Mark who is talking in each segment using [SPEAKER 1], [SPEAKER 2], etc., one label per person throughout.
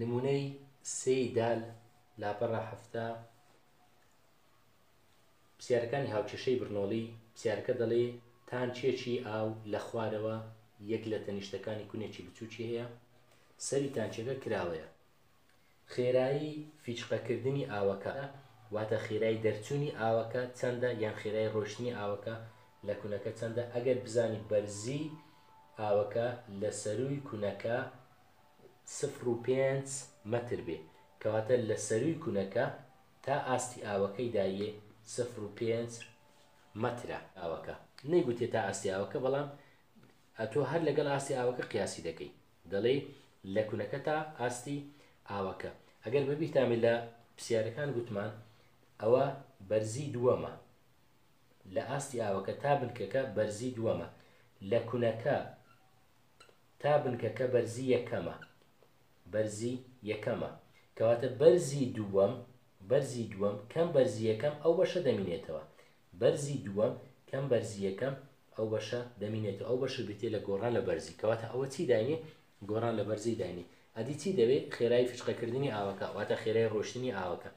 [SPEAKER 1] نموونەی سێی دال لاپەڕە حەفتا پرسیارەکانی هاوکێشەی برنۆڵی پرسیارەکە دەڵێ تانچێکی ئاو لە خوارەوە یەک لە تەنیشتەکانی کونێکی بچووکی هەیە سەری تانچەکە کراوەیە خێرایی فیچقەکردنی ئاوەکە، واتە خێرای دەرچوونی ئاوەکە چەندە یان خێرای ڕۆشتنی ئاوەکە لە کونەکە چەندە، ئەگەر بزانی بەرزی ئاوەکە لە سەرووی کونەکە سفر و پێنج مەتر بێ، کەواتە لە سەرووی کونەکە تا ئاستی ئاوەکەی دایێ سفر و پێنج مەترە. ئاوەکە نەیگوتێ تا ئاستی ئاوەکە، بەڵام ئەتۆ هەر لەگەڵ ئاستی ئاوەکە قیاسی دەکەی. دەڵێی لە کونەکە تا ئاستی ئاوەکە ئەگەر بەبیرتانبێت لە پسیارەکان گوتمان ئەوە بەرزی دووەمە لە ئاستی ئاوەکە تا بنکەکە بەرزی دووەمە لە کونەکە تا بنکەکە بەرزی یەکەمە بەرزی یەکەمە کەواتە بەرزی دووەم بەرزی دووەم کەم بەرزی یەکەم ئەو بەشە دەمینێتەوە بەرزی دووەم، کەم بەرزی یەکەم، ئەو بەشە دەمینێتەوە ئەو بەشە بێتێ لە گۆڕان لە بەرزی کەواتە ئەوە چی داینێ گۆڕان لە بەرزی داینێ ئەدی چی دەوێ خێرای فیچقەکردنی ئاوەکە واتە خێرای ڕۆشتنی ئاوەکە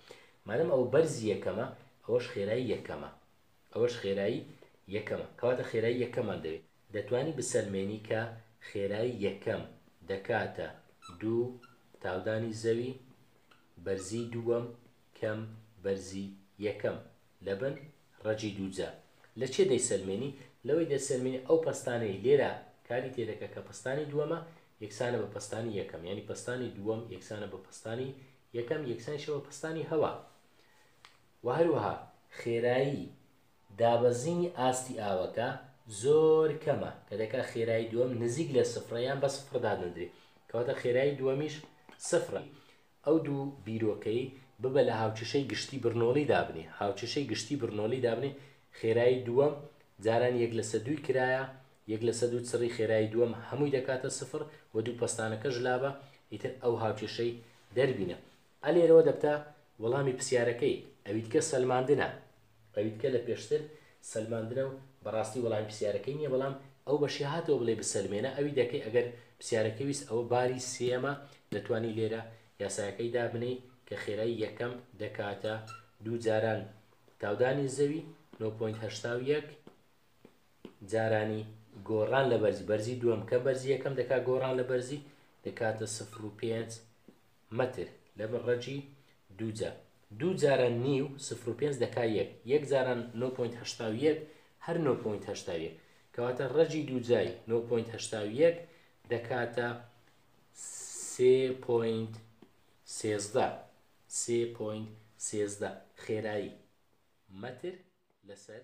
[SPEAKER 1] مادەم ئەو بەرزی یەکەمە ئەوەش خێرای یەکەمە ئەوەش خێرایی یەکەمە کەواتە خێرای یەکەمان دەوێت دەتوانی بسەلمێنی کە خێرای یەکەم دەکاتە دوو تاودانی زەوی بەرزی دووەم کەم بەرزی یەکەم لەبن ڕەگی دووجا لە چێ دەیسەلمێنی؟ لەوەی دەسەلمێنی ئەو پەستانەی لێرە کاری تێدەکە کە پەستانی دووەمە یەکسانە بە پەستانی یەکەم یانی پەستانی دووەم یەکسانە بە پەستانی یەکەم یەکسانیشە بە پەستانی هەوا و هەروەها خێرایی دابەزینی ئاستی ئاوەکە زۆر کەمە کە دەکا خێرایی دووەم نزیک لە سفرە یان بە سفر دادەندرێ کەواتە خێرایی دووەمیش سفرە ئەو دوو بیرۆکەی ببە لە هاوچشەی گشتی برنۆلی دابنێ، هاوچشەی گشتی برنۆلی دابنێ، خێرایی دووەم جاران یەک لەسە دووی کرایە، یەک لەسە دوو چڕی خێرایی دووەم هەمووی دەکاتە سفڕ و دوو پەستانەکەش لابە، ئیتر ئەو هاوچشەی دەربینە. ئەلێرەوە دەبتە وەڵامی پسیارەکەی، ئەویدکە سەلماندنە، پەریتکە لە پێشتر سەلماندرا و بەڕاستی وەڵامی پرسیارەکەی نیە بەڵام ئەو بەشی هاتەوە بڵێی بسەلمێنە ئەوی دەکەی ئەگەر پرسیارەکەی ویست ئەوە باری سێیەمە دەتوانی لێرە یاسایەکەی دابنێی کە خێرای یەکەم دەکاتە دوو جاران تاودانی زەوی 9.81 جارانی گۆڕان لە بەرزی بەرزی دووەم کە بەرزی یەکەم دەکات گۆڕان لە بەرزی دەکاتە 05 مەتر، لەبر ڕەجی دووجا، دوو جاران نیو، سفر و پێنج دەکا یەک، یەک جاران نۆ پۆینت هەشتا و یەک، هەر نۆ پۆینت هەشتا و یەک، کەواتە ڕەجی دووجای نۆ پۆینت هەشتا و یەک دەکاتە سێ پۆینت سێزدە، سێ پۆینت سێزدە خێرایی مەتر لەسەر.